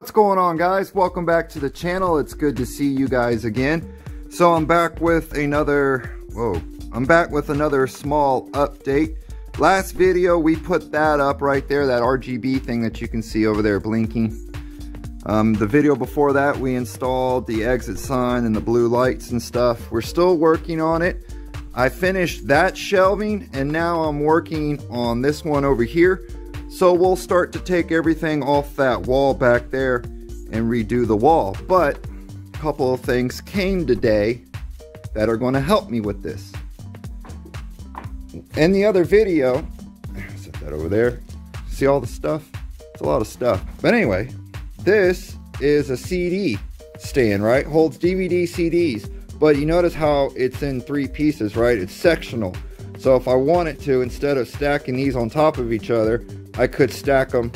What's going on guys? Welcome back to the channel. It's good to see you guys again. So I'm back with another, whoa, I'm back with another small update. Last video we put that up right there, that RGB thing that you can see over there blinking. Um, the video before that we installed the exit sign and the blue lights and stuff. We're still working on it. I finished that shelving and now I'm working on this one over here. So we'll start to take everything off that wall back there and redo the wall. But a couple of things came today that are going to help me with this. In the other video, set that over there. See all the stuff? It's a lot of stuff. But anyway, this is a CD stand, right? Holds DVD CDs. But you notice how it's in three pieces, right? It's sectional. So if I wanted to, instead of stacking these on top of each other, I could stack them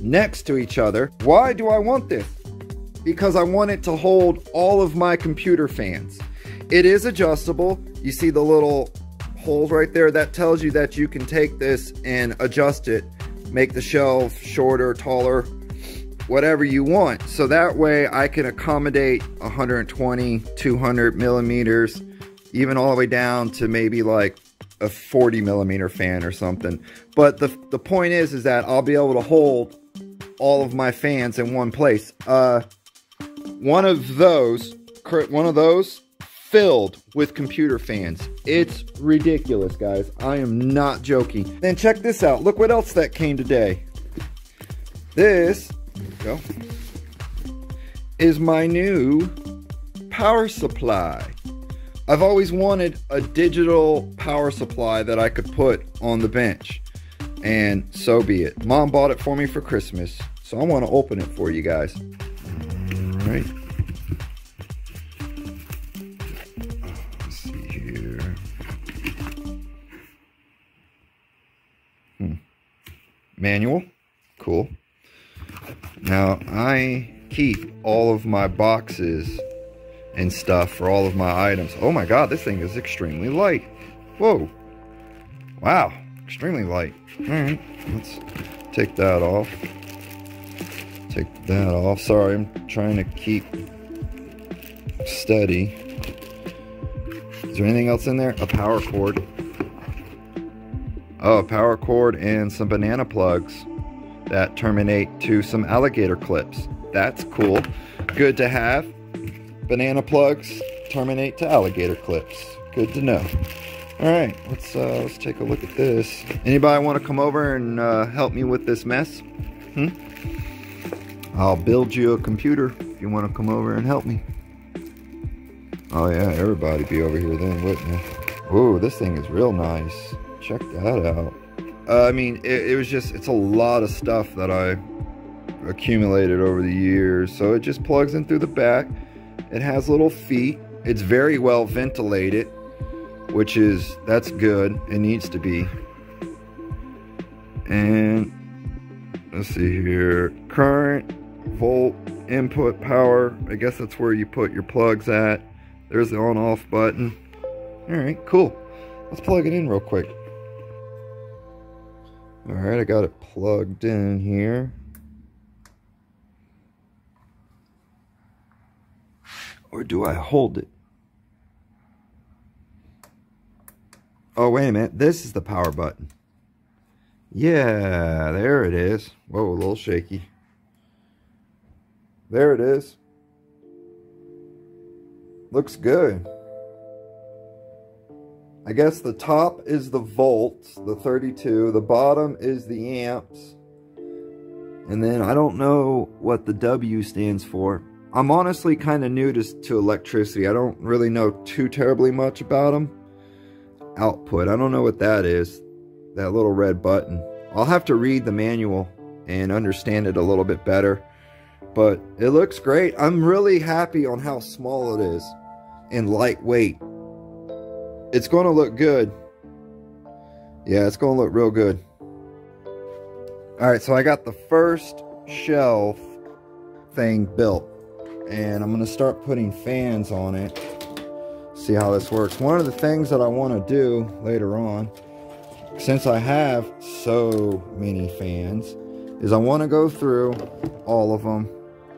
next to each other. Why do I want this? Because I want it to hold all of my computer fans. It is adjustable. You see the little holes right there? That tells you that you can take this and adjust it. Make the shelf shorter, taller, whatever you want. So that way I can accommodate 120, 200 millimeters, even all the way down to maybe like a 40 millimeter fan or something. But the, the point is, is that I'll be able to hold all of my fans in one place. Uh, one of those, one of those filled with computer fans. It's ridiculous, guys. I am not joking. Then check this out. Look what else that came today. This go. Is my new power supply. I've always wanted a digital power supply that I could put on the bench. And so be it. Mom bought it for me for Christmas. So I want to open it for you guys. All right. Let's see here. Hmm. Manual. Cool. Now, I keep all of my boxes and stuff for all of my items. Oh my god, this thing is extremely light. Whoa. Wow, extremely light. Alright, let's take that off. Take that off. Sorry, I'm trying to keep steady. Is there anything else in there? A power cord. Oh, a power cord and some banana plugs that terminate to some alligator clips. That's cool. Good to have. Banana plugs terminate to alligator clips. Good to know. All right, let's uh, let's take a look at this. Anybody want to come over and uh, help me with this mess? Hmm? I'll build you a computer if you want to come over and help me. Oh yeah, everybody be over here then, wouldn't you? Ooh, this thing is real nice. Check that out. Uh, I mean, it, it was just, it's a lot of stuff that I accumulated over the years. So it just plugs in through the back. It has little feet. It's very well ventilated, which is, that's good. It needs to be. And let's see here. Current, volt, input power. I guess that's where you put your plugs at. There's the on off button. All right, cool. Let's plug it in real quick. All right, I got it plugged in here. Or do I hold it? Oh, wait a minute. This is the power button. Yeah, there it is. Whoa, a little shaky. There it is. Looks good. I guess the top is the volts, the 32. The bottom is the amps. And then I don't know what the W stands for. I'm honestly kind of new to, to electricity. I don't really know too terribly much about them. Output, I don't know what that is. That little red button. I'll have to read the manual and understand it a little bit better. But it looks great. I'm really happy on how small it is and lightweight it's going to look good. Yeah, it's going to look real good. All right, so I got the first shelf thing built. And I'm going to start putting fans on it. See how this works. One of the things that I want to do later on, since I have so many fans, is I want to go through all of them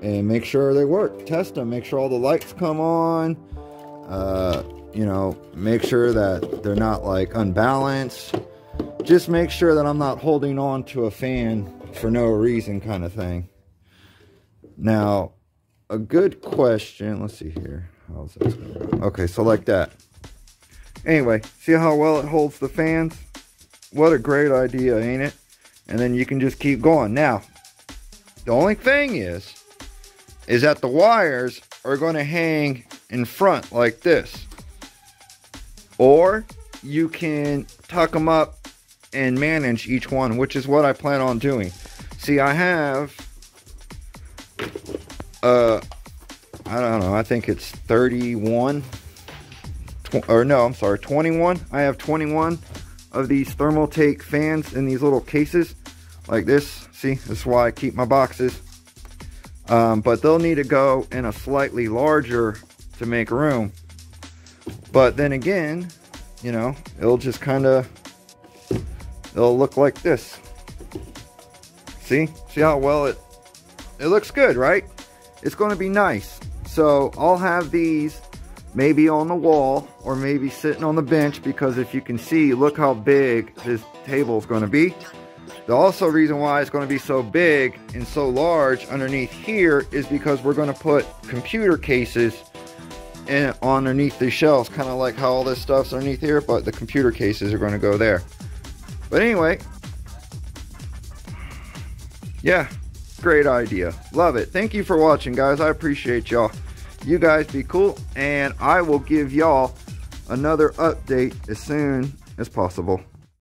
and make sure they work. Test them, make sure all the lights come on. Uh, you know, make sure that they're not like unbalanced. Just make sure that I'm not holding on to a fan for no reason kind of thing. Now, a good question. Let's see here. How's this going? Okay, so like that. Anyway, see how well it holds the fans? What a great idea, ain't it? And then you can just keep going. Now, the only thing is, is that the wires are going to hang in front like this. Or you can tuck them up and manage each one, which is what I plan on doing. See, I have, uh, I don't know, I think it's 31, or no, I'm sorry, 21. I have 21 of these Thermaltake fans in these little cases like this. See, this is why I keep my boxes. Um, but they'll need to go in a slightly larger to make room. But then again, you know, it'll just kind of, it'll look like this. See? See how well it, it looks good, right? It's going to be nice. So I'll have these maybe on the wall or maybe sitting on the bench because if you can see, look how big this table is going to be. The also reason why it's going to be so big and so large underneath here is because we're going to put computer cases in underneath the shelves, kind of like how all this stuff's underneath here, but the computer cases are going to go there. But anyway, yeah, great idea. Love it. Thank you for watching, guys. I appreciate y'all. You guys be cool, and I will give y'all another update as soon as possible.